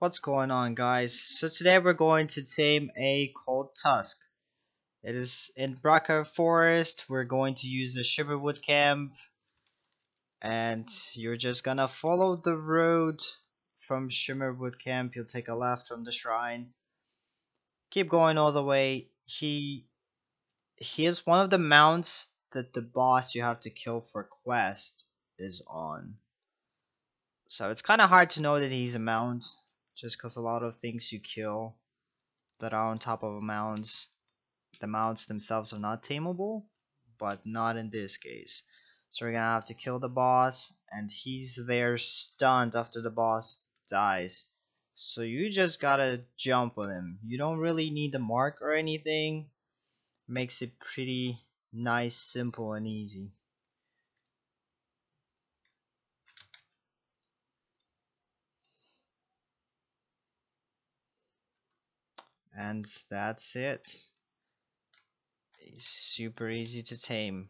What's going on guys? So today we're going to tame a cold tusk. It is in Braca Forest. We're going to use the Shiverwood camp and you're just gonna follow the road from Shimmerwood camp. You'll take a left from the shrine. Keep going all the way. He he is one of the mounts that the boss you have to kill for quest is on. So it's kind of hard to know that he's a mount just because a lot of things you kill that are on top of mounts, the mounts themselves are not tameable, but not in this case. So we're gonna have to kill the boss, and he's there stunned after the boss dies. So you just gotta jump on him. You don't really need the mark or anything. Makes it pretty nice, simple, and easy. And that's it. It's super easy to tame.